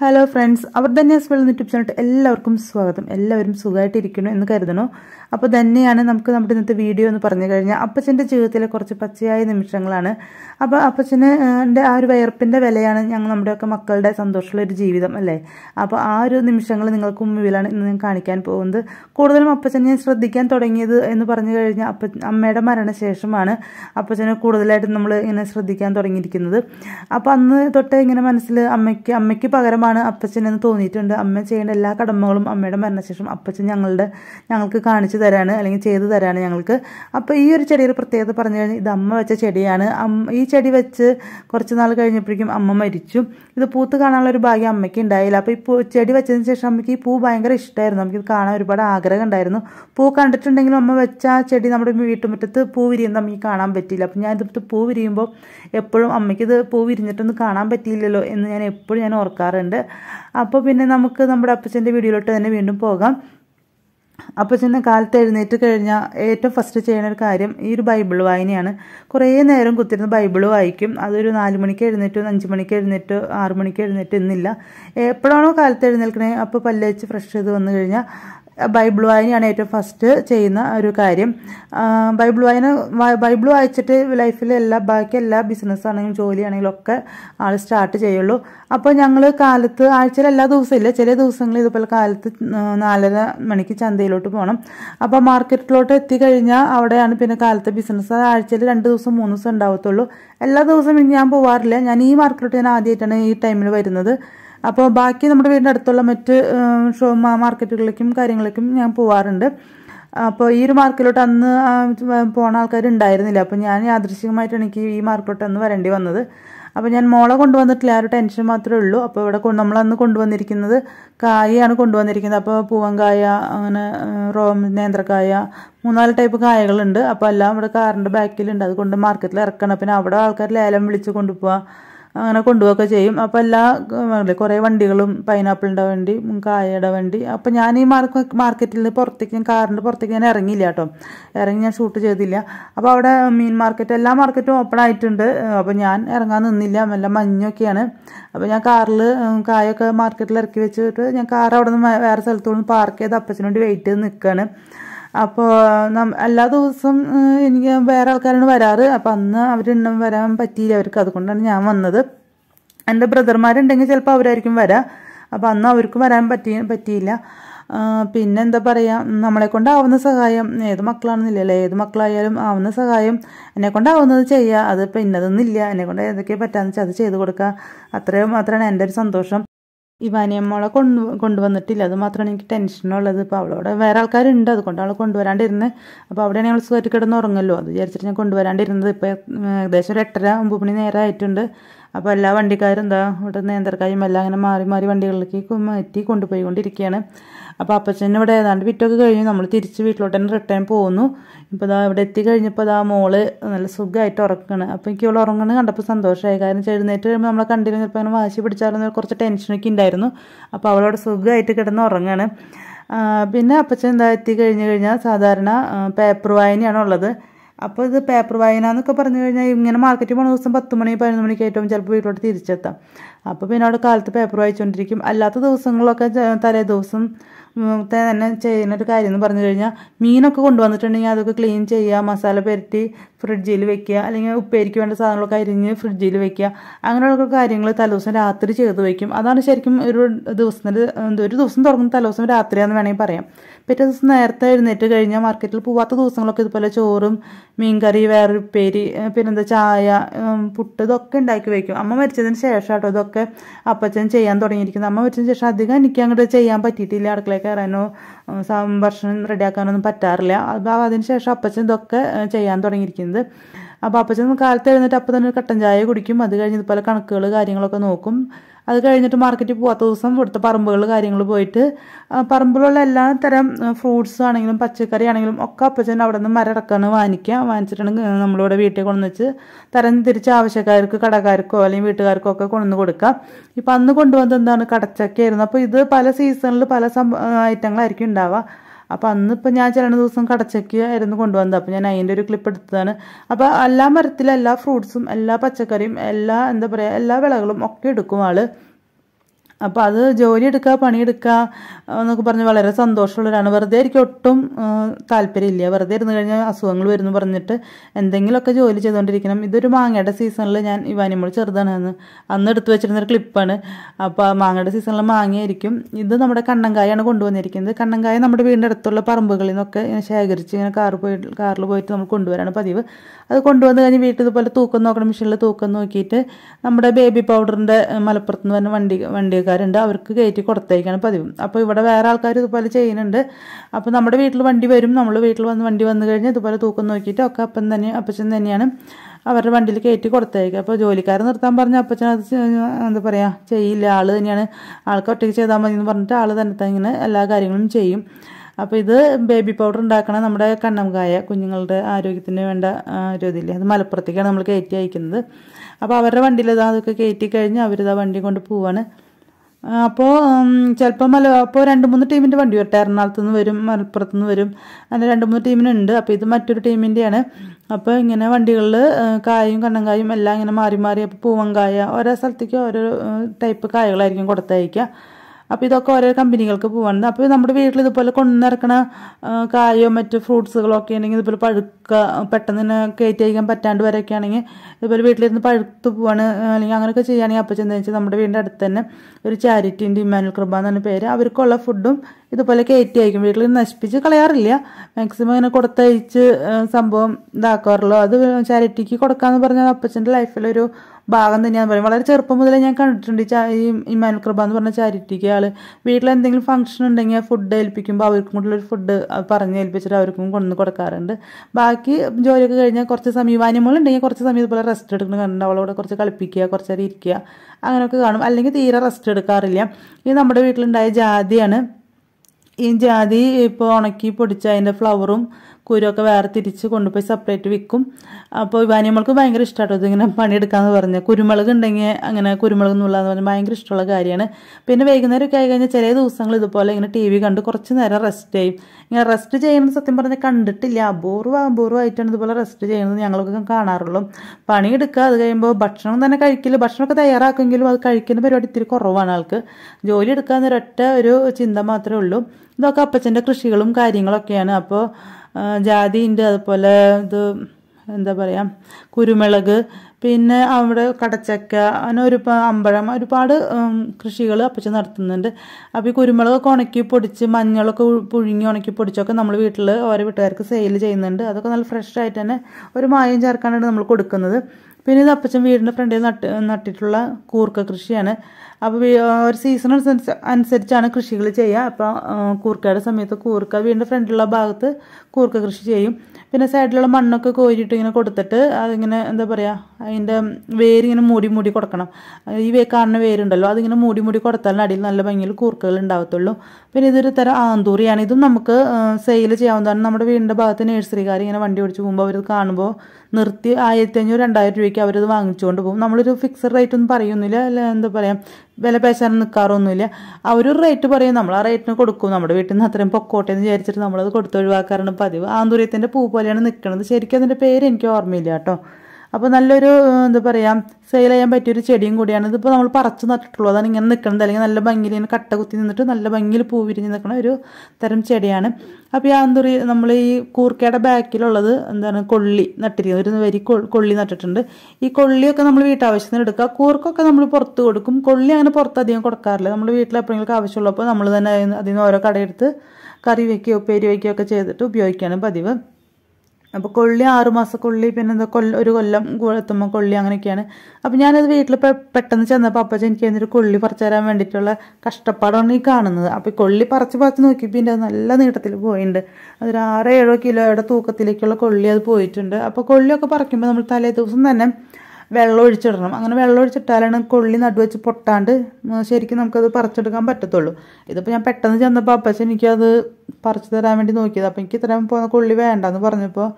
Hello friends അവർ ധന്യാസ് വെള്ളം YouTube channel എല്ലാവർക്കും സ്വാഗതം. എല്ലാവരും സുഖമായിട്ടിരിക്കുന്നു എന്ന് കരുതണു അപ്പോൾ തന്നെയാണ് നമുക്ക് നമ്മുടെ ഇന്നത്തെ വീഡിയോ എന്ന് പറഞ്ഞു കഴിഞ്ഞാൽ അപ്പച്ചന്റെ ജീവിതത്തിലെ കുറച്ച് പച്ചയായ നിമിഷങ്ങളാണ്. അപ്പോൾ അപ്പച്ചന് ആ ഒരു വയർപ്പിന്റെ വിലയാണ് ഞങ്ങൾ നമ്മുടെയൊക്കെ മക്കളുടെ സന്തോഷമുള്ള ഒരു ജീവിതം അല്ലേ? അപ്പോൾ ആ ഒരു നിമിഷങ്ങൾ നിങ്ങൾക്ക് മുമ്പിലാണ് ഇന്ന് ഞാൻ കാണിക്കാൻ പോകുന്നത്. കൂടുതലും അപ്പച്ചനെ ഞാൻ ശ്രദ്ധിക്കാൻ തുടങ്ങിയത് എന്ന് പറഞ്ഞു കഴിഞ്ഞാൽ അപ്പ അമ്മയുടെ മരണശേഷമാണ് അപ്പച്ചനെ കൂടുതലായിട്ട് നമ്മൾ ഇങ്ങനെ ശ്രദ്ധിക്കാൻ തുടങ്ങിയിരിക്കുന്നത്. അപ്പോൾ അന്ന് തൊട്ട് ഇങ്ങനെ മനസ്സിൽ അമ്മയ്ക്ക് അമ്മയ്ക്ക് പകരമാണ് അപ്പച്ചനെന്ന് തോന്നിയിട്ടുണ്ട്. അമ്മ ചെയ്യേണ്ട എല്ലാ കടമകളും അമ്മയുടെ മരണശേഷം അപ്പച്ചൻ ഞങ്ങളുടെ ഞങ്ങൾക്ക് കാണിച്ചു തരാണ് അല്ലെങ്കിൽ ചെയ്തു തരാണ് ഞങ്ങൾക്ക്. അപ്പോൾ ഈ ഒരു ചെടിയുടെ പ്രത്യേകത പറഞ്ഞു കഴിഞ്ഞാൽ ഇത് അമ്മ വെച്ച ചെടിയാണ്. ഈ ചെടി വെച്ച് കുറച്ച് നാൾ കഴിഞ്ഞപ്പോഴേക്കും അമ്മ മരിച്ചു. ഇത് പൂത്ത് കാണാനുള്ള ഒരു ഭാഗ്യം അമ്മയ്ക്ക് ഉണ്ടായില്ല. അപ്പോൾ ഈ പൂ ചെടി വെച്ചതിന് ശേഷം അമ്മയ്ക്ക് ഈ പൂ ഭയങ്കര ഇഷ്ടമായിരുന്നു. നമുക്കിത് കാണാൻ ഒരുപാട് ആഗ്രഹം ഉണ്ടായിരുന്നു. പൂ കണ്ടിട്ടുണ്ടെങ്കിലും അമ്മ വെച്ച ആ ചെടി നമ്മുടെ വീട്ടുമുറ്റത്ത് പൂ വിരിയുന്നത് അമ്മയ്ക്ക് കാണാൻ പറ്റിയില്ല. അപ്പോൾ ഞാൻ ഇതിപ്പോൾ പൂ വിരിയുമ്പോൾ എപ്പോഴും അമ്മയ്ക്ക് ഇത് പൂ വിരിഞ്ഞിട്ടൊന്നും കാണാൻ പറ്റിയില്ലല്ലോ എന്ന് ഞാൻ എപ്പോഴും ഞാൻ ഓർക്കാറുണ്ട്. അപ്പോൾ പിന്നെ നമുക്ക് നമ്മുടെ അപ്പച്ചന്റെ വീഡിയോയിലോട്ട് തന്നെ വീണ്ടും പോകാം. അപ്പച്ചന്റെ കാലത്ത് എഴുന്നേറ്റ് കഴിഞ്ഞാൽ ഏറ്റവും ഫസ്റ്റ് ചെയ്യുന്ന ഒരു കാര്യം ഈ ഒരു ബൈബിൾ വായനയാണ്. കുറേ നേരം കുത്തിരുന്ന് ബൈബിൾ വായിക്കും. അതൊരു നാല് മണിക്ക് എഴുന്നേറ്റോ അഞ്ച് മണിക്ക് എഴുന്നേറ്റോ ആറ് മണിക്ക് എഴുന്നേറ്റോ എന്നില്ല. എപ്പോഴാണോ കാലത്ത് എഴുന്നേൽക്കണേ അപ്പോൾ പല്ലേച്ച് ഫ്രഷ് ചെയ്ത് വന്നു കഴിഞ്ഞാൽ ബൈബിൾ വായനയാണ് ഏറ്റവും ഫസ്റ്റ് ചെയ്യുന്ന ഒരു കാര്യം. ബൈബിൾ വായന ബൈബിൾ വായിച്ചിട്ട് ലൈഫിൽ എല്ലാ ബാക്കി എല്ലാ ബിസിനസ് ആണെങ്കിലും ജോലിയാണെങ്കിലും ഒക്കെ ആൾ സ്റ്റാർട്ട് ചെയ്യുള്ളൂ. അപ്പോൾ ഞങ്ങൾ കാലത്ത് ആഴ്ചയിൽ എല്ലാ ദിവസവും ഇല്ല ചില ദിവസങ്ങളിൽ ഇതുപോലെ കാലത്ത് നാലര മണിക്ക് ചന്തയിലോട്ട് പോകണം അപ്പോൾ മാർക്കറ്റിലോട്ട് എത്തിക്കഴിഞ്ഞാൽ അവിടെയാണ് പിന്നെ കാലത്തെ ബിസിനസ് ആഴ്ചയിൽ രണ്ട് ദിവസം മൂന്ന് ദിവസം ഉണ്ടാവത്തുള്ളൂ. എല്ലാ ദിവസവും ഞാൻ പോവാറില്ല. ഞാൻ ഈ മാർക്കറ്റിലോട്ട് ഞാൻ ആദ്യമായിട്ടാണ് ഈ ടൈമിൽ വരുന്നത്. അപ്പോൾ ബാക്കി നമ്മുടെ വീടിന്റെ അടുത്തുള്ള മറ്റ് ഷോ മാർക്കറ്റുകളിലേക്കും കാര്യങ്ങളിലേക്കും ഞാൻ പോവാറുണ്ട്. അപ്പോൾ ഈ ഒരു മാർക്കറ്റിലോട്ട് അന്ന് പോണ ആൾക്കാർ ഉണ്ടായിരുന്നില്ല അപ്പോൾ ഞാൻ യാദൃശികമായിട്ട് എനിക്ക് ഈ മാർക്കറ്റിലോട്ട് അന്ന് വരേണ്ടി വന്നത്. അപ്പോൾ ഞാൻ മോളെ കൊണ്ടുവന്നിട്ടില്ല ആ ഒരു ടെൻഷൻ മാത്രമേ ഉള്ളൂ. അപ്പോൾ ഇവിടെ നമ്മൾ അന്ന് കൊണ്ടുവന്നിരിക്കുന്നത് കായയാണ് കൊണ്ടുവന്നിരിക്കുന്നത്. അപ്പോൾ പൂവങ്കായ അങ്ങനെ റോ നേന്ത്രക്കായ മൂന്നാൽ ടൈപ്പ് കായകളുണ്ട്. അപ്പോൾ എല്ലാം ഇവിടെ കാറിന്റെ ബാക്കിലുണ്ട്. അതുകൊണ്ട് മാർക്കറ്റിൽ ഇറക്കണം. പിന്നെ അവിടെ ആൾക്കാർ ലേലം വിളിച്ച് കൊണ്ടുപോവുക അങ്ങനെ കൊണ്ടുപോകൊക്കെ ചെയ്യും. അപ്പോൾ എല്ലാ കുറേ വണ്ടികളും പൈനാപ്പിളിന്റെ വണ്ടി കായയുടെ വണ്ടി. അപ്പോൾ ഞാൻ ഈ മാർക്ക് മാർക്കറ്റിൽ നിന്ന് പുറത്തേക്ക് ഞാൻ കാറിന്റെ പുറത്തേക്ക് ഞാൻ ഇറങ്ങിയില്ല കേട്ടോ. ഇറങ്ങി ഞാൻ ഷൂട്ട് ചെയ്തില്ല. അപ്പോൾ അവിടെ മീൻ മാർക്കറ്റ് എല്ലാ മാർക്കറ്റും ഓപ്പൺ ആയിട്ടുണ്ട്. അപ്പോൾ ഞാൻ ഇറങ്ങാൻ നിന്നില്ല. നല്ല മഞ്ഞൊക്കെയാണ്. അപ്പോൾ ഞാൻ കാറിൽ കായൊക്കെ മാർക്കറ്റിൽ ഇറക്കി വെച്ചിട്ട് ഞാൻ കാർ അവിടെ നിന്ന് വേറെ സ്ഥലത്തോട് പാർക്ക് ചെയ്ത് അപ്പച്ചനോട് വെയിറ്റ് ചെയ്ത് നിൽക്കുകയാണ് അപ്പോൾ എല്ലാ ദിവസവും എനിക്ക് വേറെ ആൾക്കാരാണ് വരാറ്. അപ്പം അന്ന് അവർ വരാൻ പറ്റിയില്ല. അവർക്ക് അതുകൊണ്ടാണ് ഞാൻ വന്നത്. എന്റെ ബ്രദർമാരുണ്ടെങ്കിൽ ചിലപ്പോൾ അവരായിരിക്കും വരാം. അപ്പം അന്ന് അവർക്ക് വരാൻ പറ്റി പറ്റിയില്ല. പിന്നെ എന്താ പറയുക നമ്മളെ കൊണ്ടാവുന്ന സഹായം ഏത് മക്കളാണെന്നില്ലല്ലേ ഏത് മക്കളായാലും ആവുന്ന സഹായം. എന്നെ കൊണ്ടാവുന്നത് ചെയ്യുക അതിപ്പോൾ ഇന്നതൊന്നുമില്ല എന്നെ കൊണ്ട് ഏതൊക്കെ പറ്റാന്ന് വെച്ചാൽ അത് ചെയ്ത് കൊടുക്കുക അത്രയും മാത്രമാണ് എന്റെ ഒരു സന്തോഷം. ഇവാനിയമ്മോളെ കൊണ്ടു കൊണ്ടുവന്നിട്ടില്ല. അത് മാത്രമാണ് എനിക്ക് ടെൻഷനുള്ളത് ഇപ്പോൾ അവളോട് വേറെ ആൾക്കാരുണ്ട്. അതുകൊണ്ട് അവളെ കൊണ്ടുവരാണ്ടിരുന്നത് അപ്പോൾ അവിടെയാണ് ഞങ്ങൾ സുഖമായിട്ട് കിടന്ന് ഉറങ്ങല്ലോ അത് വിചാരിച്ചിട്ട് ഞാൻ കൊണ്ടുവരാണ്ടിരുന്നത്. ഇപ്പോൾ ഏകദേശം ഒരു എട്ടര ഒമ്പത് മണി നേരം ആയിട്ടുണ്ട്. അപ്പോൾ എല്ലാ വണ്ടിക്കാരും എന്താ ഇവിടെ നേന്ത്രക്കായും എല്ലാം അങ്ങനെ മാറി മാറി വണ്ടികളിലേക്ക് മാറ്റി കൊണ്ടുപോയിക്കൊണ്ടിരിക്കുകയാണ്. അപ്പോൾ അപ്പച്ചൻ ഇവിടെ ഏതാണ്ട് വിറ്റൊക്കെ കഴിഞ്ഞു നമ്മൾ തിരിച്ച് വീട്ടിലോട്ട് തന്നെ റിട്ടേൺ പോകുന്നു ഇപ്പോൾ ഇതാ ഇവിടെ എത്തി കഴിഞ്ഞപ്പോൾ ഇതാ മോൾ നല്ല സുഖമായിട്ട് ഉറങ്ങണം അപ്പോൾ എനിക്ക് അവൾ ഉറങ്ങണ കണ്ടപ്പോൾ സന്തോഷമായി കാരണം എഴുന്നേറ്റ് കഴിയുമ്പോൾ നമ്മളെ കണ്ടിരുന്നു ചിലപ്പോൾ അങ്ങനെ വാശി പിടിച്ചാലും കുറച്ച് ടെൻഷനൊക്കെ ഉണ്ടായിരുന്നു അപ്പോൾ അവളോട് സുഖമായിട്ട് കിടന്ന് ഉറങ്ങാണ്. പിന്നെ അപ്പച്ചൻ എന്താ എത്തി കഴിഞ്ഞ് കഴിഞ്ഞാൽ സാധാരണ പേപ്പർ വായനയാണ് ഉള്ളത് അപ്പോൾ ഇത് പേപ്പർ വായന എന്നൊക്കെ പറഞ്ഞു കഴിഞ്ഞാൽ ഇങ്ങനെ മാർക്കറ്റിൽ പോകുന്ന ദിവസം പത്ത് മണി പതിനൊന്ന് മണിക്ക് ഏറ്റവും ചിലപ്പോൾ വീട്ടിലോട്ട് തിരിച്ചെത്താം. അപ്പോൾ പിന്നെ അവിടെ കാലത്ത് പേപ്പർ വായിച്ചുകൊണ്ടിരിക്കും അല്ലാത്ത ദിവസങ്ങളിലൊക്കെ തലേ ദിവസം തന്നെ ചെയ്യുന്ന ഒരു കാര്യം എന്ന് പറഞ്ഞു കഴിഞ്ഞാൽ മീനൊക്കെ കൊണ്ടുവന്നിട്ടുണ്ടെങ്കിൽ അതൊക്കെ ക്ലീൻ ചെയ്യുക മസാല പെരട്ടി ഫ്രിഡ്ജിൽ വെക്കുക അല്ലെങ്കിൽ ഉപ്പേരിക്ക് വേണ്ട സാധനങ്ങളൊക്കെ അരിഞ്ഞ് ഫ്രിഡ്ജിൽ വെക്കുക. അങ്ങനെയുള്ള കാര്യങ്ങൾ തലേദിവസം രാത്രി ചെയ്ത് വയ്ക്കും അതാണ് ശരിക്കും ഒരു ദിവസത്തിൽ ഒരു ദിവസം തുടങ്ങുന്ന തലേദിവസം രാത്രിയാണെന്ന് വേണമെങ്കിൽ പറയാം. പിറ്റേ ദിവസം നേരത്തെ എഴുന്നേറ്റ് കഴിഞ്ഞാൽ മാർക്കറ്റിൽ പോവാത്ത ദിവസങ്ങളൊക്കെ ഇതുപോലെ ചോറും മീൻകറി വേറൊരു ഉപ്പേരി പിന്നെന്താ ചായ പുട്ട് ഇതൊക്കെ ഉണ്ടാക്കി വയ്ക്കും അമ്മ മരിച്ചതിന് ശേഷം കേട്ടോ ഇതൊക്കെ അപ്പച്ചൻ ചെയ്യാൻ തുടങ്ങിയിരിക്കുന്നത്. അമ്മ മരിച്ചതിന് ശേഷം അധികം എനിക്ക് അങ്ങോട്ട് ചെയ്യാൻ പറ്റിയിട്ടില്ല. അടുക്കളയിൽ കയറാനോ ഭക്ഷണം റെഡിയാക്കാനൊന്നും പറ്റാറില്ല. അപ്പോൾ അതിന് ശേഷം അപ്പച്ചൻ ഇതൊക്കെ ചെയ്യാൻ തുടങ്ങിയിരിക്കുന്നത്. അപ്പോൾ അപ്പച്ചൻ കാലത്ത് എഴുന്നേറ്റ് അപ്പം തന്നെ കട്ടൻ ചായ കുടിക്കും. അത് കഴിഞ്ഞ് ഇതുപോലെ കണക്കുകൾ കാര്യങ്ങളൊക്കെ നോക്കും. അത് കഴിഞ്ഞിട്ട് മാർക്കറ്റിൽ പോകാത്ത ദിവസം ഇവിടുത്തെ പറമ്പുകൾ കാര്യങ്ങൾ പോയിട്ട് പറമ്പിലുള്ള എല്ലാ തരം ഫ്രൂട്ട്സ് ആണെങ്കിലും പച്ചക്കറി ആണെങ്കിലും ഒക്കെ അപ്പച്ചൻ അവിടെ നിന്ന് മരടക്കാണ് വാങ്ങിക്കുക. വാങ്ങിച്ചിട്ടാണ് നമ്മളിവിടെ വീട്ടിൽ കൊണ്ടുവന്ന് വെച്ച് തരം തിരിച്ച് ആവശ്യക്കാർക്ക് കടക്കാർക്കോ അല്ലെങ്കിൽ വീട്ടുകാർക്കോ ഒക്കെ കൊണ്ടുവന്ന് കൊടുക്കുക ഇപ്പം അന്ന് കൊണ്ടുവന്നത് എന്താണ്? കടച്ചക്കയായിരുന്നു. അപ്പോൾ ഇത് പല സീസണിൽ പല ഐറ്റങ്ങളായിരിക്കും ഉണ്ടാവുക. അപ്പോൾ അന്ന് ഇപ്പം ഞാൻ ചില ദിവസം കടച്ചക്ക ആയിരുന്നു കൊണ്ടുവന്നത്. അപ്പോൾ ഞാൻ അതിന്റെ ഒരു ക്ലിപ്പ് എടുത്തതാണ്. അപ്പോൾ എല്ലാ മരത്തിലും എല്ലാ ഫ്രൂട്ട്സും എല്ലാ പച്ചക്കറിയും എല്ലാ എന്താ പറയുക എല്ലാ വിളകളും ഒക്കെ എടുക്കും ആൾ. അപ്പോൾ അത് ജോലി എടുക്കുക പണിയെടുക്കുക എന്നൊക്കെ പറഞ്ഞ് വളരെ സന്തോഷമുള്ളവരാണ്. വെറുതെ ആയിരിക്കും ഒട്ടും താല്പര്യമില്ല. വെറുതെ ഇരുന്ന് കഴിഞ്ഞാൽ അസുഖങ്ങൾ വരുന്നു പറഞ്ഞിട്ട് എന്തെങ്കിലുമൊക്കെ ജോലി ചെയ്തുകൊണ്ടിരിക്കണം. ഇതൊരു മാങ്ങയുടെ സീസണിൽ ഞാൻ ഈ ഇവാനിമോൾ ചെറുതാണെന്ന് അന്ന് എടുത്തു വെച്ചിരുന്നൊരു ക്ലിപ്പാണ്. അപ്പോൾ മാങ്ങയുടെ സീസണിൽ മാങ്ങയായിരിക്കും. ഇത് നമ്മുടെ കണ്ണങ്കായാണ് കൊണ്ടുവന്നിരിക്കുന്നത്. കണ്ണങ്കായ നമ്മുടെ വീടിന്റെ അടുത്തുള്ള പറമ്പുകളിൽ നിന്നൊക്കെ ഇങ്ങനെ ശേഖരിച്ച് ഇങ്ങനെ കാർ പോയി കാറിൽ പോയിട്ട് നമ്മൾ കൊണ്ടുവരാണ് പതിവ്. അത് കൊണ്ടുവന്ന് കഴിഞ്ഞ് വീട്ടിൽ ഇതുപോലെ തൂക്കം നോക്കണം മെഷീനിൽ തൂക്കം നോക്കിയിട്ട് നമ്മുടെ ബേബി പൗഡറിന്റെ മലപ്പുറത്ത് നിന്ന് വരുന്ന വണ്ടി വണ്ടിക്കാരുണ്ട് അവർക്ക് കയറ്റി കൊടുത്തേക്കാണ് പതിവ്. അപ്പോൾ ഇവിടെ വേറെ ആൾക്കാർ ഇതുപോലെ ചെയ്യുന്നുണ്ട്. അപ്പോൾ നമ്മുടെ വീട്ടിൽ വണ്ടി വരും. നമ്മൾ വീട്ടിൽ വന്ന് വണ്ടി വന്നു കഴിഞ്ഞാൽ ഇതുപോലെ തൂക്കം നോക്കിയിട്ട് ഒക്കെ അപ്പം തന്നെ അപ്പച്ചൻ തന്നെയാണ് അവരുടെ വണ്ടിയിൽ കയറ്റി കൊടുത്തേക്കുക അപ്പോൾ ജോലിക്കാരെ നിർത്താൻ പറഞ്ഞ അപ്പച്ചൻ അത് എന്താ പറയുക ചെയ്യില്ല. ആൾ തന്നെയാണ്. ആൾക്ക് ഒറ്റയ്ക്ക് ചെയ്താൽ മതി എന്ന് പറഞ്ഞിട്ട് ആൾ തന്നെ ഇങ്ങനെ എല്ലാ കാര്യങ്ങളും ചെയ്യും. അപ്പോൾ ഇത് ബേബി പൗഡർ ഉണ്ടാക്കണ നമ്മുടെ കണ്ണംകായ കുഞ്ഞുങ്ങളുടെ ആരോഗ്യത്തിന് വേണ്ട ഒരു ഇതില്ലേ? അത് മലപ്പുറത്തേക്കാണ് നമ്മൾ കയറ്റി അയക്കുന്നത്. അപ്പോൾ അവരുടെ വണ്ടിയിൽ അതൊക്കെ കയറ്റി കഴിഞ്ഞ് അവരിതാ വണ്ടി കൊണ്ട് പോവാണ്. അപ്പോൾ ചിലപ്പോൾ മല അപ്പോൾ രണ്ട് മൂന്ന് ടീമിന്റെ വണ്ടി വരട്ടെ എറണാകുളത്ത് നിന്ന് വരും മലപ്പുറത്ത് നിന്ന് വരും. അങ്ങനെ രണ്ട് മൂന്ന് ടീമിനുണ്ട്. അപ്പോൾ ഇത് മറ്റൊരു ടീമിന്റെയാണ് അപ്പോൾ ഇങ്ങനെ വണ്ടികളിൽ കായും കണ്ണങ്കായും എല്ലാം ഇങ്ങനെ മാറി മാറി അപ്പോൾ പൂവങ്കായ ഓരോ സ്ഥലത്തേക്ക് ഓരോ ടൈപ്പ് കായകളായിരിക്കും കൊടുത്തയക്കുക അപ്പോൾ ഇതൊക്കെ ഓരോ കമ്പനികൾക്ക് പോകാനുണ്ട് അപ്പോൾ നമ്മുടെ വീട്ടിൽ ഇതുപോലെ കൊണ്ടുനിറക്കണ കായോ മറ്റ് ഫ്രൂട്ട്സുകളോ ഒക്കെ ആണെങ്കിൽ ഇതുപോലെ പഴുക്ക പെട്ടെന്ന് തന്നെ കയറ്റി അയക്കാൻ പറ്റാണ്ട് വരെയൊക്കെ ആണെങ്കിൽ ഇതുപോലെ വീട്ടിലിരുന്ന് പഴുത്ത് പോവാണ് അല്ലെങ്കിൽ അങ്ങനെയൊക്കെ ചെയ്യുകയാണെങ്കിൽ അപ്പോൾ ചെന്ന് വെച്ചാൽ നമ്മുടെ വീടിന്റെ അടുത്ത് തന്നെ ഒരു ചാരിറ്റിന്റെ ഇമ്മാനുൽ കൃപ എന്നാണ് പേര്. അവർക്കുള്ള ഫുഡും ഇതുപോലെ കയറ്റി അയക്കും വീട്ടിൽ നശിപ്പിച്ച് കളയാറില്ല. മാക്സിമം ഇങ്ങനെ കൊടുത്തയച്ച് സംഭവം ഇതാക്കാറുള്ളൂ. അത് ചാരിറ്റിക്ക് കൊടുക്കാന്ന് പറഞ്ഞാൽ അപ്പച്ചന്റെ ലൈഫിലൊരു ഭാഗം തന്നെയാന്ന് പറയും. വളരെ ചെറുപ്പം മുതലേ ഞാൻ കണ്ടിട്ടുണ്ട് ഈ ഇമാനുൽ കൃപ എന്ന് പറഞ്ഞ ചാരിറ്റിക്ക് ആൾ വീട്ടിൽ എന്തെങ്കിലും ഫംഗ്ഷൻ ഉണ്ടെങ്കിൽ ഫുഡ് ഏൽപ്പിക്കുമ്പോൾ അവർക്കും കൂടെ ഒരു ഫുഡ് പറഞ്ഞ് ഏൽപ്പിച്ചിട്ട് അവർക്കും കൊണ്ടു കൊടുക്കാറുണ്ട്. ബാക്കി ജോലിയൊക്കെ കഴിഞ്ഞാൽ കുറച്ച് സമയം വാനിമോളുണ്ടെങ്കിൽ കുറച്ച് സമയം ഇതുപോലെ റെസ്റ്റ് എടുക്കണം. കണ്ടിട്ടുണ്ട് അവളോട് കുറച്ച് കളിപ്പിക്കുക കുറച്ചേരം ഇരിക്കുക അങ്ങനെയൊക്കെ കാണും. അല്ലെങ്കിൽ തീരെ റെസ്റ്റ് എടുക്കാറില്ല. ഇത് നമ്മുടെ വീട്ടിലുണ്ടായ ജാതിയാണ്. ഈ ജാതി ഇപ്പോൾ ഉണക്കി പൊടിച്ച അതിന്റെ ഫ്ലവറും കുരുമൊക്കെ വേറെ തിരിച്ച് കൊണ്ടുപോയി സെപ്പറേറ്റ് വിൽക്കും അപ്പോൾ ഇവാനിയമ്മൾക്ക് ഭയങ്കര ഇഷ്ടമാട്ടോ ഇതിങ്ങനെ പണിയെടുക്കാമെന്ന് പറഞ്ഞ്. കുരുമുളക് ഉണ്ടെങ്കിൽ അങ്ങനെ കുരുമുളക് എന്നുള്ളതെന്ന് പറഞ്ഞാൽ ഭയങ്കര ഇഷ്ടമുള്ള കാര്യമാണ്. പിന്നെ വൈകുന്നേരമൊക്കെ ആയി കഴിഞ്ഞാൽ ചില ദിവസങ്ങൾ ഇതുപോലെ ഇങ്ങനെ ടി വി കണ്ട് കുറച്ച് നേരം റെസ്റ്റ് ചെയ്യും ഇങ്ങനെ റെസ്റ്റ് ചെയ്യുന്നത് സത്യം പറഞ്ഞാൽ കണ്ടിട്ടില്ല. അപൂർവ അപൂർവമായിട്ടാണ് ഇതുപോലെ റെസ്റ്റ് ചെയ്യുന്നത് ഞങ്ങളൊക്കെ കാണാറുള്ളൂ. പണിയെടുക്കുക അത് കഴിയുമ്പോൾ ഭക്ഷണം തന്നെ കഴിക്കില്ല ഭക്ഷണമൊക്കെ തയ്യാറാക്കുമെങ്കിലും അത് കഴിക്കുന്ന പരിപാടി ഇത്തിരി കുറവാണ് ആൾക്ക്. ജോലി എടുക്കാന്ന് ഒരൊറ്റ ഒരു ചിന്ത മാത്രമേ ഉള്ളൂ. ഇതൊക്കെ അപ്പച്ചന്റെ കൃഷികളും കാര്യങ്ങളൊക്കെയാണ്. അപ്പോൾ ജാതിന്റെ അതുപോലെ ഇത് എന്താ പറയുക കുരുമുളക് പിന്നെ അവിടെ കടച്ചക്ക അങ്ങനെ ഒരു അമ്പഴം ഒരുപാട് കൃഷികൾ അപ്പച്ച നടത്തുന്നുണ്ട്. അപ്പോൾ ഈ കുരുമുളകൊക്കെ ഉണക്കി പൊടിച്ച് മഞ്ഞളൊക്കെ പുഴുങ്ങി ഉണക്കി പൊടിച്ചൊക്കെ നമ്മൾ വീട്ടിൽ ഓരോ വീട്ടുകാർക്ക് സെയിൽ ചെയ്യുന്നുണ്ട്. അതൊക്കെ നല്ല ഫ്രഷ് ആയിട്ട് തന്നെ ഒരു മായം ചേർക്കാനാണ് നമ്മൾ കൊടുക്കുന്നത്. പിന്നെ ഇത് അപ്പച്ചൻ വീടിന്റെ ഫ്രണ്ടിൽ നട്ട് നട്ടിട്ടുള്ള കൂർക്ക കൃഷിയാണ്. അപ്പോൾ ഒരു സീസൺ അനുസരിച്ച് അനുസരിച്ചാണ് കൃഷികൾ ചെയ്യുക. അപ്പോൾ കൂർക്കയുടെ സമയത്ത് കൂർക്ക വീടിന്റെ ഫ്രണ്ടിലുള്ള ഭാഗത്ത് കൂർക്ക കൃഷി ചെയ്യും. പിന്നെ സൈഡിലുള്ള മണ്ണൊക്കെ കോരിയിട്ട് ഇങ്ങനെ കൊടുത്തിട്ട് അതിങ്ങനെ എന്താ പറയുക അതിന്റെ വേരിങ്ങനെ മൂടി മൂടി കൊടുക്കണം. ഈ വേ കാണുന്ന വേരുണ്ടല്ലോ അതിങ്ങനെ മൂടി മൂടി കൊടുത്താലും അടിയിൽ നല്ല ഭംഗിയിൽ കൂർക്കകൾ ഉണ്ടാവത്തുള്ളൂ. പിന്നെ ഇതൊരു തരം ആന്തൂറിയാണ്. ഇതും നമുക്ക് സെയിൽ ചെയ്യാവുന്നതാണ്. നമ്മുടെ വീടിന്റെ ഭാഗത്ത് നേഴ്സറിക്കാർ ഇങ്ങനെ വണ്ടി ഓടിച്ച് പോകുമ്പോൾ അവരത് കാണുമ്പോൾ നിർത്തി ആയിരത്തി അഞ്ഞൂറ് രണ്ടായിരം രൂപയ്ക്ക് അവരത് വാങ്ങിച്ചുകൊണ്ട് പോകും. നമ്മളൊരു ഫിക്സഡ് റേറ്റ് ഒന്നും പറയുന്നില്ല അല്ല എന്താ പറയുക വില പേശാൻ നിൽക്കാറൊന്നുമില്ല ഒരു റേറ്റ് പറയും. നമ്മൾ ആ റേറ്റിന് കൊടുക്കും. നമ്മുടെ വീട്ടിൽ നിന്ന് അത്രയും പൊക്കോട്ടെ എന്ന് വിചാരിച്ചിട്ട് നമ്മളത് കൊടുത്ത് ഒഴിവാക്കാറാണ് പതിവ്. ആന്തൂര്യത്തിന്റെ പൂ പോലെയാണ് നിൽക്കുന്നത് ശരിക്കും അതിന്റെ പേര് എനിക്ക് ഓർമ്മയില്ല കേട്ടോ. അപ്പോൾ നല്ലൊരു എന്താ പറയുക സെയിൽ ചെയ്യാൻ പറ്റിയൊരു ചെടിയും കൂടിയാണ്. ഇതിപ്പോൾ നമ്മൾ പറിച്ച് നട്ടിട്ടുള്ളൂ. അതാണ് ഇങ്ങനെ നിൽക്കുന്നത് അല്ലെങ്കിൽ നല്ല ഭംഗിയിൽ ഇങ്ങനെ കട്ട കുത്തി നിന്നിട്ട് നല്ല ഭംഗിയിൽ പൂ വിരിഞ്ഞ് നിൽക്കുന്ന ഒരു തരം ചെടിയാണ്. അപ്പോൾ ഈ അന്തുറി നമ്മൾ ഈ കൂർക്കയുടെ ബാക്കിലുള്ളത് എന്താണ് കൊള്ളി നട്ടിരിക്കുന്നത്. ഒരു വരി കൊള്ളി നട്ടിട്ടുണ്ട്. ഈ കൊള്ളിയൊക്കെ നമ്മൾ വീട്ടാവശ്യത്തിന് എടുക്കുക. കൂർക്കൊക്കെ നമ്മൾ പുറത്ത് കൊടുക്കും. കൊള്ളി അങ്ങനെ പുറത്ത് അധികം കൊടുക്കാറില്ല. നമ്മൾ വീട്ടിൽ എപ്പോഴെങ്കിലും ആവശ്യമുള്ളപ്പോൾ നമ്മൾ തന്നെ അതിൽ നിന്ന് ഓരോ കടയെടുത്ത് കറി വയ്ക്കുകയോ ഉപ്പേരി വയ്ക്കുകയോ ഒക്കെ ചെയ്തിട്ട് ഉപയോഗിക്കുകയാണ് പതിവ്. അപ്പോൾ കൊള്ളി ആറുമാസം കൊള്ളി പിന്നെ എന്താ കൊല്ല ഒരു കൊല്ലം എത്തുമ്പോൾ കൊള്ളി അങ്ങനെയൊക്കെയാണ്. അപ്പോൾ ഞാനത് വീട്ടിൽ പെട്ടെന്ന് ചെന്നപ്പോൾ അപ്പച്ച എനിക്ക് അതിനൊരു കൊള്ളി പറിച്ചു തരാൻ വേണ്ടിയിട്ടുള്ള കഷ്ടപ്പാടാണ് ഈ കാണുന്നത്. അപ്പോൾ കൊള്ളി പറിച്ച് പറിച്ച് നോക്കിയപ്പോൾ അത് നല്ല നീട്ടത്തിൽ പോയിട്ടുണ്ട് അതൊരു ആറ് ഏഴോ കിലോയുടെ തൂക്കത്തിലേക്കുള്ള കൊള്ളി അത് പോയിട്ടുണ്ട്. അപ്പോൾ കൊള്ളിയൊക്കെ പറിക്കുമ്പോൾ നമ്മൾ തലേ ദിവസം തന്നെ വെള്ളം ഒഴിച്ചിടണം. അങ്ങനെ വെള്ളം ഒഴിച്ചിട്ടാലാണ് കൊള്ളി നടുവെച്ച് പൊട്ടാണ്ട് ശരിക്കും നമുക്കത് പറിച്ചെടുക്കാൻ പറ്റത്തുള്ളൂ. ഇതിപ്പോൾ ഞാൻ പെട്ടെന്ന് ചെന്നപ്പോൾ അപ്പച്ച എനിക്കത് പറിച്ചു തരാൻ വേണ്ടി നോക്കിയത്. അപ്പോൾ എനിക്ക് ഇത്രയും പോകുന്ന കൊള്ളി വേണ്ടെന്ന് പറഞ്ഞപ്പോൾ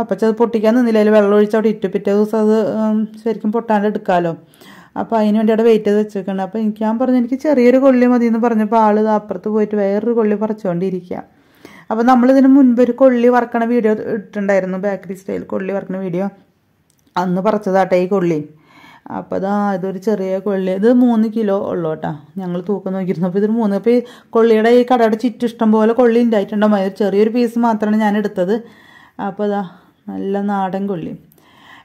അപ്പച്ച അത് പൊട്ടിക്കാൻ നിന്നില്ല. അതിൽ വെള്ളം ഒഴിച്ച് അവിടെ ഇട്ടു. പിറ്റേ ദിവസം അത് ശരിക്കും പൊട്ടാണ്ട് എടുക്കാമല്ലോ അപ്പോൾ അതിന് വേണ്ടി അവിടെ വെയിറ്റ് ചെയ്ത് വെച്ചേക്കണം. അപ്പോൾ എനിക്ക് ഞാൻ പറഞ്ഞു എനിക്ക് ചെറിയൊരു കൊള്ളി മതി എന്ന് പറഞ്ഞപ്പോൾ ആൾ അപ്പുറത്ത് പോയിട്ട് വേറൊരു കൊള്ളി പറിച്ചുകൊണ്ടിരിക്കുക അപ്പോൾ നമ്മളിതിന് മുൻപ് ഒരു കൊള്ളി വറക്കണ വീഡിയോ ഇട്ടിട്ടുണ്ടായിരുന്നു. ബേക്കറി സ്റ്റൈൽ കൊള്ളി വറക്കണ വീഡിയോ. അന്ന് പറിച്ചതാട്ടെ ഈ കൊള്ളി. അപ്പോൾ അതാ ഇതൊരു ചെറിയ കൊള്ളി. ഇത് മൂന്ന് കിലോ ഉള്ളു കേട്ടോ ഞങ്ങൾ തൂക്കം നോക്കിയിരുന്നു. അപ്പോൾ ഇതൊരു മൂന്ന്. അപ്പോൾ ഈ കൊള്ളിയുടെ ഈ കടയുടെ ചുറ്റും ഇഷ്ടം പോലെ കൊള്ളി ഉണ്ടായിട്ടുണ്ടോ ചെറിയൊരു പീസ് മാത്രമാണ് ഞാൻ എടുത്തത്. അപ്പോൾ അതാ നല്ല നാടൻ കൊള്ളി.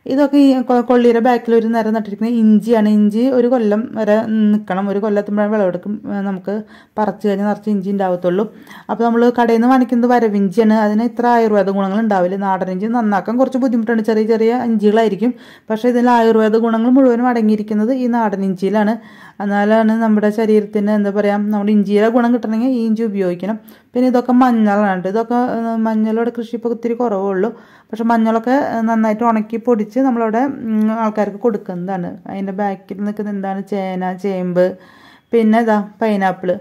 ഇതൊക്കെ ഈ കൊള്ളിയുടെ ബാക്കിൽ ഒരു നേരം നട്ടിരിക്കുന്നത് ഇഞ്ചിയാണ്. ഇഞ്ചി ഒരു കൊല്ലം വരെ നിൽക്കണം ഒരു കൊല്ലത്തുമ്പോഴാണ് വിളവെടുക്കും. നമുക്ക് പറിച്ചു കഴിഞ്ഞാൽ നിറച്ച് ഇഞ്ചി ഉണ്ടാവത്തുള്ളൂ. അപ്പോൾ നമ്മൾ കടയിൽ നിന്ന് വാങ്ങിക്കുന്നത് വരവിഞ്ചിയാണ് അതിന് ഇത്ര ആയുർവേദ ഗുണങ്ങൾ ഉണ്ടാവില്ല. നാടൻ ഇഞ്ചി നന്നാക്കാൻ കുറച്ച് ബുദ്ധിമുട്ടാണ് ചെറിയ ചെറിയ ഇഞ്ചികളായിരിക്കും. പക്ഷേ ഇതിൽ ആയുർവേദ ഗുണങ്ങൾ മുഴുവനും അടങ്ങിയിരിക്കുന്നത് ഈ നാടൻ ഇഞ്ചിയിലാണ്. എന്നാലാണ് നമ്മുടെ ശരീരത്തിന് എന്താ പറയുക നമ്മുടെ ഇഞ്ചിയുടെ ഗുണം കിട്ടണമെങ്കിൽ ഈ ഇഞ്ചി ഉപയോഗിക്കണം. പിന്നെ ഇതൊക്കെ മഞ്ഞളാണ് ഇതൊക്കെ മഞ്ഞളോടെ കൃഷി ഇപ്പോൾ ഒത്തിരി കുറവുള്ളൂ. പക്ഷെ മഞ്ഞളൊക്കെ നന്നായിട്ട് ഉണക്കി പൊടിച്ച് നമ്മളവിടെ ആൾക്കാർക്ക് കൊടുക്കുന്നതാണ്. അതിന്റെ ബാക്കിൽ നിൽക്കുന്ന എന്താണ്? ചേന ചേമ്പ് പിന്നെ ഇതാ പൈനാപ്പിൾ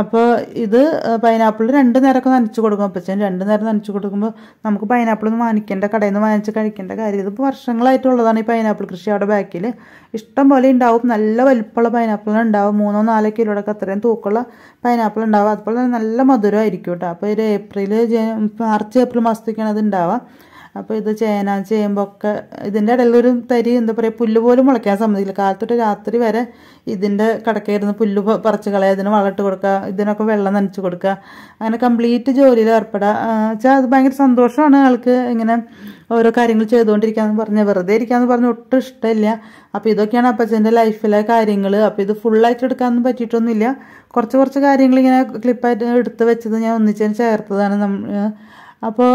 അപ്പോൾ ഇത് പൈനാപ്പിൾ രണ്ട് നേരമൊക്കെ നനച്ച് കൊടുക്കും. അപ്പച്ചൻ രണ്ട് നേരം നനച്ച് കൊടുക്കുമ്പോൾ നമുക്ക് പൈനാപ്പിൾ ഒന്നും വാങ്ങിക്കേണ്ട കടയിൽ നിന്ന് വാങ്ങിച്ച് കഴിക്കേണ്ട കാര്യം. ഇതിപ്പോൾ വർഷങ്ങളായിട്ടുള്ളതാണ് ഈ പൈനാപ്പിൾ കൃഷി അവിടെ ബാക്കിൽ ഇഷ്ടം പോലെ ഉണ്ടാവും. നല്ല വലിപ്പമുള്ള പൈനാപ്പിൾ ഉണ്ടാവും. മൂന്നോ നാലോ കിലോടൊക്കെ അത്രയും തൂക്കമുള്ള പൈനാപ്പിൾ ഉണ്ടാവും. അതുപോലെ നല്ല മധുരമായിരിക്കും കേട്ടോ. അപ്പോൾ ഒരു ഏപ്രിൽ മാർച്ച് ഏപ്രിൽ മാസത്തേക്കാണ് അത് ഉണ്ടാവുക. അപ്പോൾ ഇത് ചേന ചേമ്പൊക്കെ ഇതിന്റെ ഇടയിൽ ഒരു തരി എന്താ പറയുക പുല്ല് പോലും മുളയ്ക്കാൻ സമ്മതിക്കില്ല. കാലത്തൊട്ട് രാത്രി വരെ ഇതിന്റെ കിടക്കയിരുന്ന് പുല്ല് പറിച്ച് കളയുക ഇതിന് വളർട്ട് കൊടുക്കുക ഇതിനൊക്കെ വെള്ളം നനച്ച് കൊടുക്കുക അങ്ങനെ കംപ്ലീറ്റ് ജോലിയിൽ ഏർപ്പെടുക വെച്ചാൽ അത് ഭയങ്കര സന്തോഷമാണ് ആൾക്ക് ഇങ്ങനെ ഓരോ കാര്യങ്ങൾ ചെയ്തുകൊണ്ടിരിക്കാന്ന് പറഞ്ഞ്. വെറുതെ ഇരിക്കാന്ന് പറഞ്ഞ് ഒട്ടും ഇഷ്ടമില്ല. അപ്പം ഇതൊക്കെയാണ് അപ്പച്ചന്റെ ലൈഫിലെ കാര്യങ്ങൾ അപ്പോൾ ഇത് ഫുള്ളായിട്ട് എടുക്കാനൊന്നും പറ്റിയിട്ടൊന്നുമില്ല. കുറച്ച് കുറച്ച് കാര്യങ്ങൾ ഇങ്ങനെ ക്ലിപ്പായിട്ട് എടുത്ത് വെച്ചത് ഞാൻ ഒന്നിച്ചതിന് ചേർത്തതാണ് നമ്മൾ അപ്പോൾ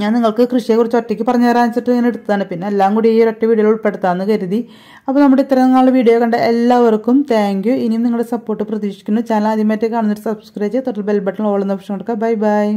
ഞാൻ നിങ്ങൾക്ക് കൃഷിയെക്കുറിച്ച് ഒറ്റയ്ക്ക് പറഞ്ഞു തരാൻ വെച്ചിട്ട് ഇങ്ങനെ എടുത്തതാണ്. പിന്നെ എല്ലാം കൂടി ഈ ഒറ്റ വീഡിയോയിൽ ഉൾപ്പെടുത്താമെന്ന് കരുതി. അപ്പോൾ നമ്മുടെ ഇത്രയും നാൾ വീഡിയോ കണ്ട എല്ലാവർക്കും താങ്ക് യു ഇനിയും നിങ്ങളുടെ സപ്പോർട്ട് പ്രതീക്ഷിക്കുന്നു. ചാനൽ ആദ്യമായിട്ട് കാണുന്നൊരു സബ്സ്ക്രൈബ് ചെയ്ത് തൊട്ട് ബെൽ ബട്ടൺ ഓൾ എന്ന ഓപ്ഷൻ കൊടുക്കുക. Bye bye